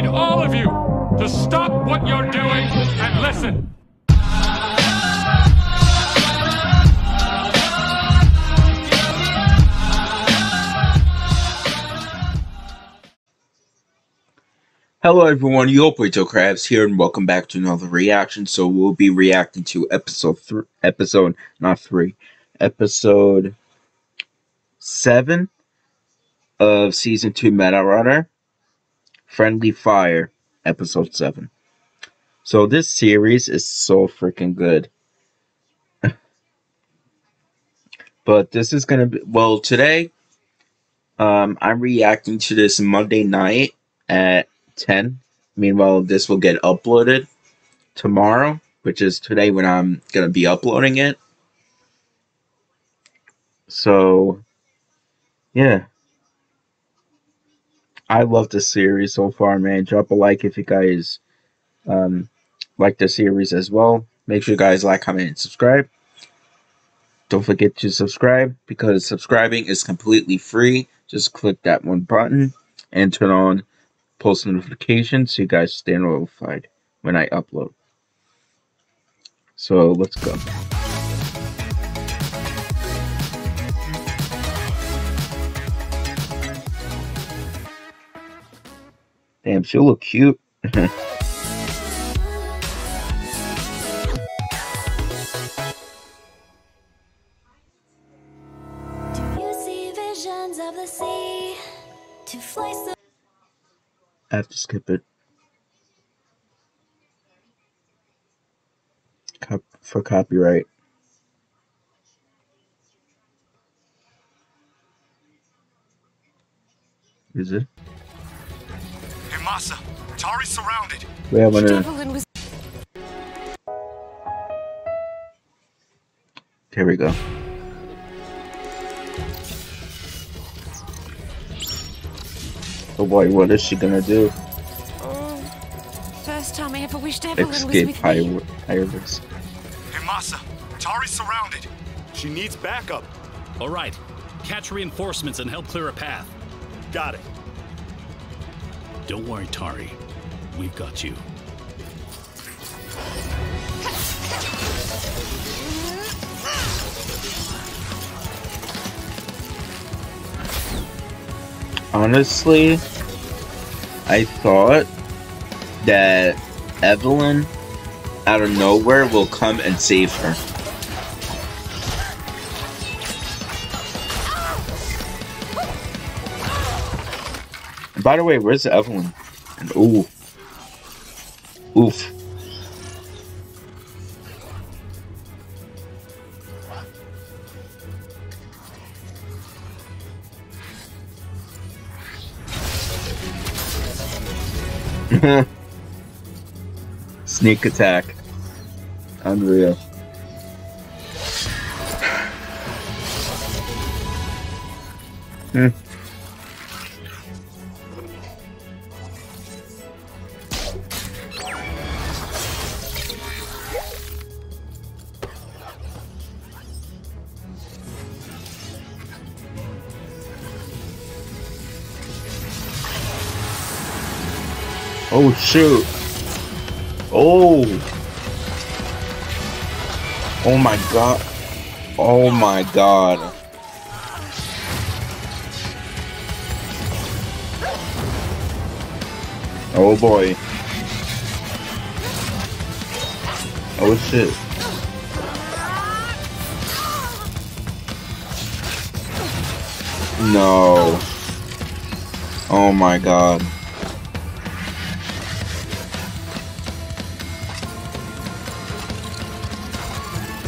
need all of you to stop what you're doing and listen. Hello everyone, your Yopoito Crabs here and welcome back to another reaction. So we'll be reacting to episode three episode not three. Episode seven of season two Meta Runner. Friendly Fire, episode seven. So this series is so freaking good. but this is gonna be well today. Um I'm reacting to this Monday night at 10. Meanwhile, this will get uploaded tomorrow, which is today when I'm to be uploading it. So, yeah. I love the series so far, man. Drop a like if you guys um, like the series as well. Make sure you guys like, comment, and subscribe. Don't forget to subscribe because subscribing is completely free. Just click that one button and turn on post notifications so you guys stay notified when I upload. So let's go. Damn, she'll look cute. I have to skip it. Cop for copyright. Is it? Hey Masa, Tari's surrounded. We have one. Was... Here we go. Oh boy, what is she gonna do? Oh, first time I ever wished Evelyn Escape was with me. Hieroglyphs. Hey Masa, Tari's surrounded. She needs backup. All right, catch reinforcements and help clear a path. Got it. Don't worry, Tari. We've got you. Honestly, I thought that Evelyn out of nowhere will come and save her. By the way, where's Evelyn? And ooh. Oof. Sneak attack. Unreal. hmm. Oh shoot. Oh. Oh my god. Oh my god. Oh boy. Oh shit. No. Oh my god.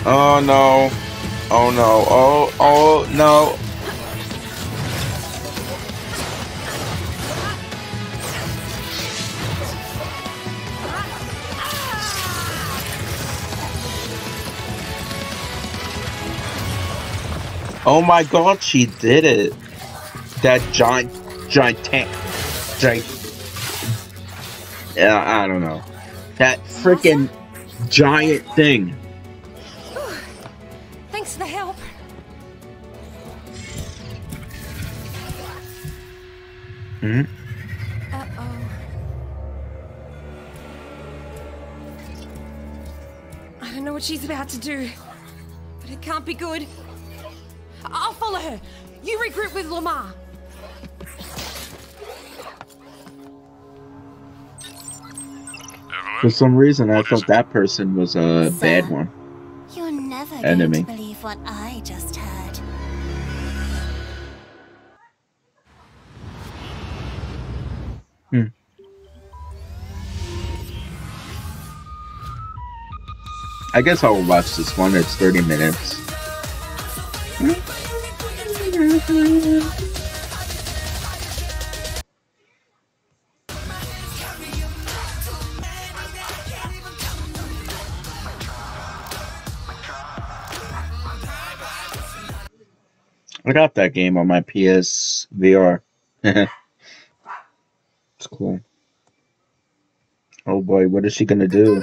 Oh no. Oh no. Oh, oh no. Oh my god, she did it. That giant, giant tank, giant, yeah, I don't know. That freaking giant thing. Hmm? Uh-oh. I don't know what she's about to do, but it can't be good. I'll follow her. You regroup with Lamar. For some reason, I thought that person was a Sir, bad one. You're never enemy. believe what I guess I'll watch this one. It's 30 minutes. I got that game on my PS VR. it's cool. Oh boy, what is she gonna Go, do?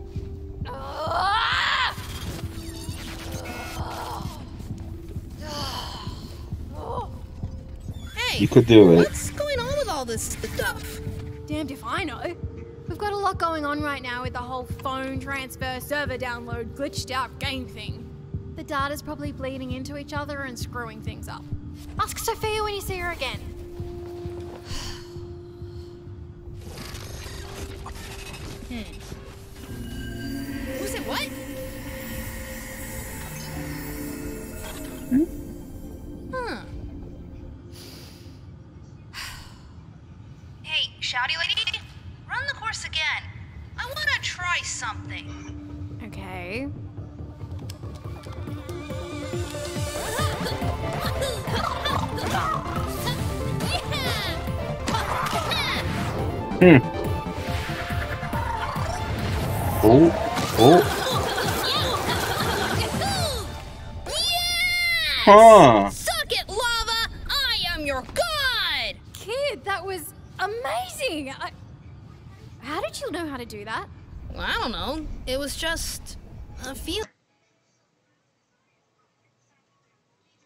You could do it. what's going on with all this stuff? Damned if I know. We've got a lot going on right now with the whole phone transfer, server download, glitched out game thing. The data's probably bleeding into each other and screwing things up. Ask Sophia when you see her again. Hey, shouty lady, run the course again. I want to try something. Okay. Hmm. Oh, oh, huh. Suck it, lava! I am your god! Kid, that was amazing! I... How did you know how to do that? Well, I don't know. It was just a feeling.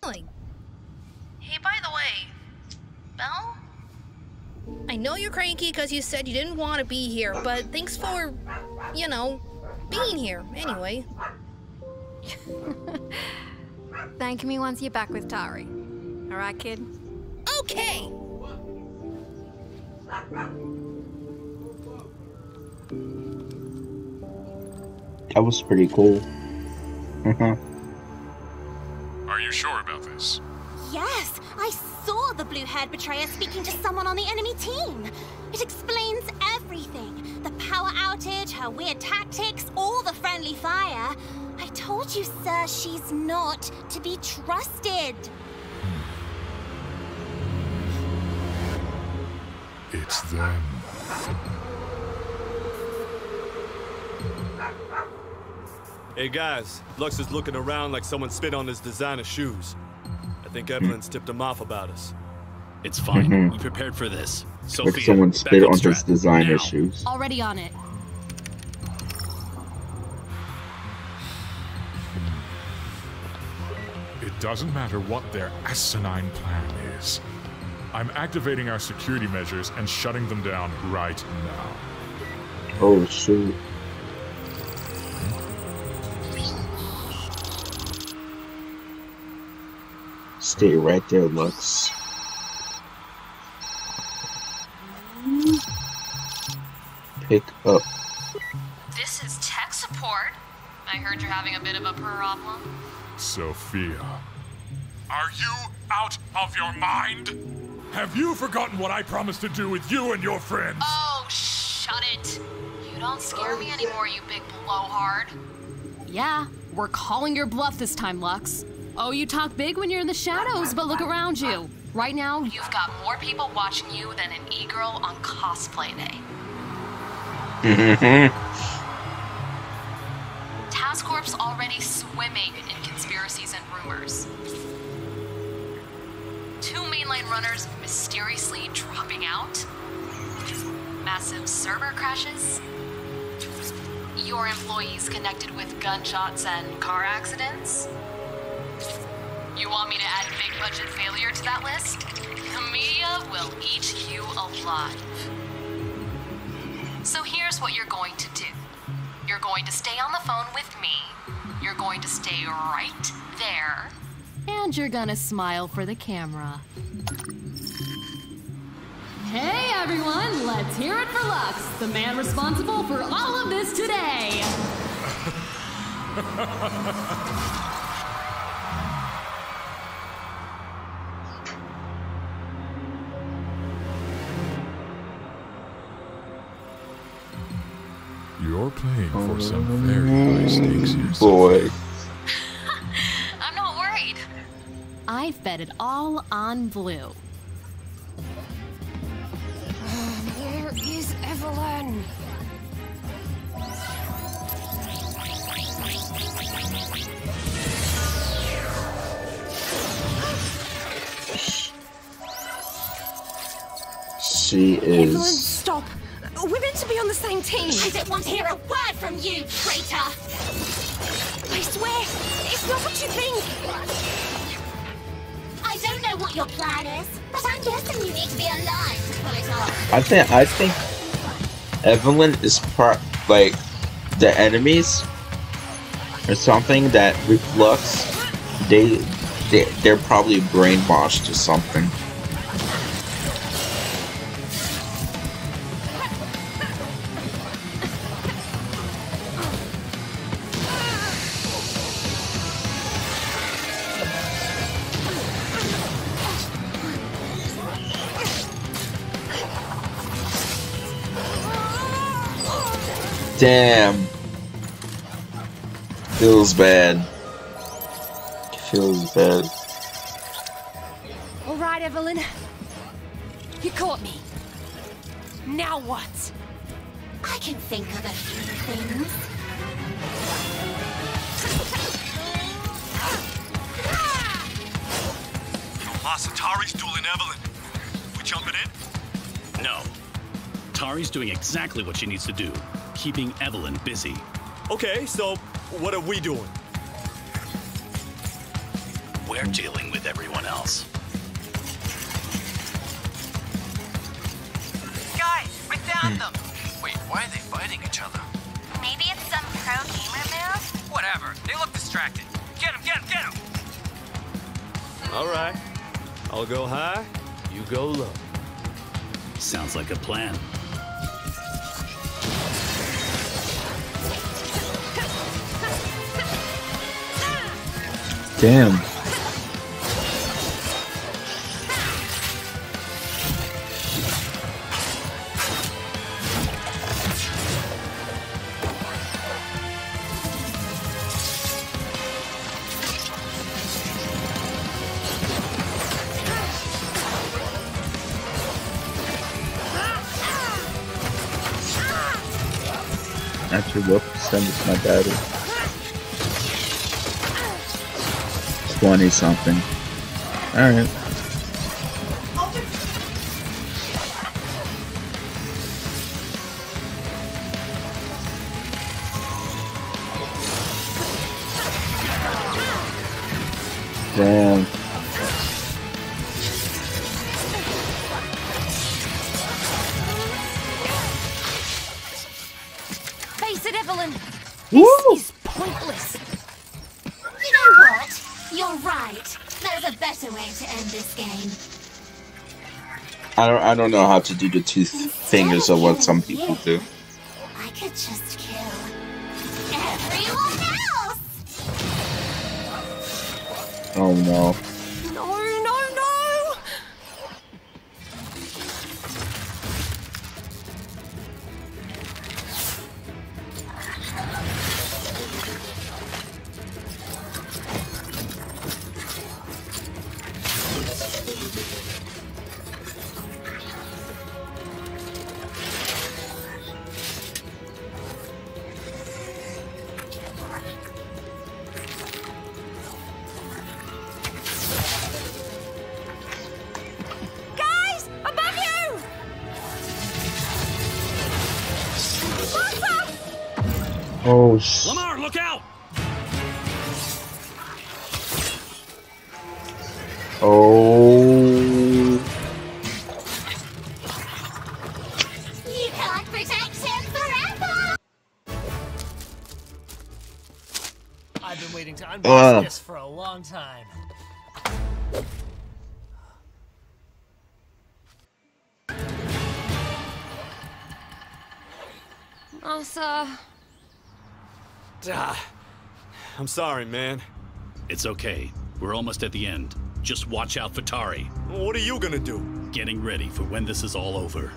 Hey, by the way, Belle? I know you're cranky because you said you didn't want to be here, but thanks for, you know, being here anyway. Thank me once you're back with Tari. Alright, kid? Okay! That was pretty cool. Uh-huh. Are you sure about this? Yes, I saw the blue haired betrayer speaking to someone on the enemy team. It explains everything the power outage, her weird tactics, all the friendly fire. I told you, sir, she's not to be trusted. It's them. Hey guys, Lux is looking around like someone spit on his designer shoes. I think Evelyn's tipped him off about us. It's fine. Mhm. We prepared for this. Like someone spit on his designer Now. shoes. Already on it. It doesn't matter what their asinine plan is. I'm activating our security measures and shutting them down right now. Oh shoot. Stay right there, Lux. Pick up. This is tech support. I heard you're having a bit of a problem. Sophia. Are you out of your mind? Have you forgotten what I promised to do with you and your friends? Oh, shut it. You don't scare me anymore, you big blowhard. Yeah, we're calling your bluff this time, Lux. Oh, you talk big when you're in the shadows, but look around you. Right now, you've got more people watching you than an e-girl on cosplay day. TASCorp's already swimming in conspiracies and rumors. Two mainline runners mysteriously dropping out. Massive server crashes. Your employees connected with gunshots and car accidents. You want me to add big budget failure to that list? The media will eat you alive. So here's what you're going to do. You're going to stay on the phone with me. You're going to stay right there. And you're gonna smile for the camera. Hey everyone, let's hear it for Lux, the man responsible for all of this today. You're playing for some very high stakes here. Boy. I'm not worried. I bet it all on blue. Where is Evelyn? She is. stop. We're meant to be on the same team. I don't want to hear a word from you, traitor. I swear, it's not what you think. I don't know what your plan is, but I'm guessing you need to be alive to pull it off. I think I think Evelyn is part like the enemies or something that reflects, They they they're probably brainwashed or something. Damn. Feels bad. Feels bad. All right, Evelyn. You caught me. Now what? I can think of a few things. Boss, Atari's dueling Evelyn. We jumping in? No. Tari's doing exactly what she needs to do, keeping Evelyn busy. Okay, so what are we doing? We're dealing with everyone else. Guys, I found hmm. them! Wait, why are they fighting each other? Maybe it's some pro gamer move? Whatever, they look distracted. Get him, get him, get him! All right. I'll go high, you go low. Sounds like a plan. Damn. Percent is my battery? 20 something. Alright. Way to end this game. I don't I don't know how to do the two fingers of what some people do. I could just kill everyone else. Oh. No, Oh, Lamar, look out! oh. You can't protect him forever! I've been waiting to unbox Ugh. this for a long time. Asa. Ah, I'm sorry, man. It's okay. We're almost at the end. Just watch out for Tari. What are you gonna do? Getting ready for when this is all over.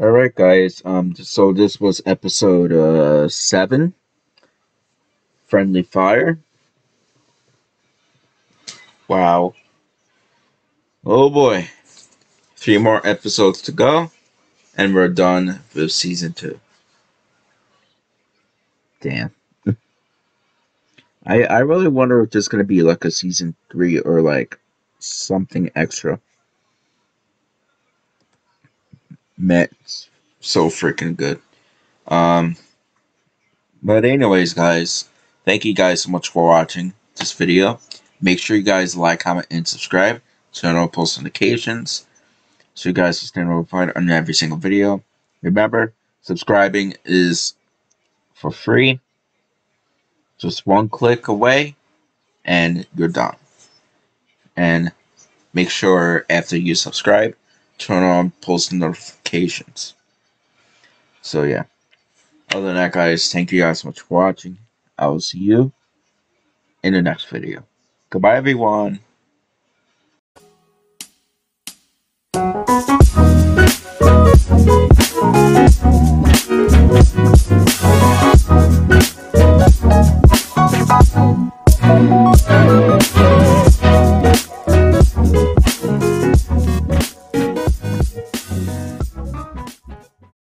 All right, guys. Um, so this was episode uh seven. Friendly Fire. Wow. Oh boy. Three more episodes to go, and we're done with season two. Damn. I I really wonder if there's gonna be like a season three or like something extra. Met so freaking good. Um but anyways guys, thank you guys so much for watching this video. Make sure you guys like, comment, and subscribe. Turn on post notifications. So you guys will stay notified on every single video. Remember, subscribing is for free. Just one click away and you're done. And make sure after you subscribe, turn on post notifications. So yeah. Other than that guys, thank you guys so much for watching. I will see you in the next video. Goodbye everyone.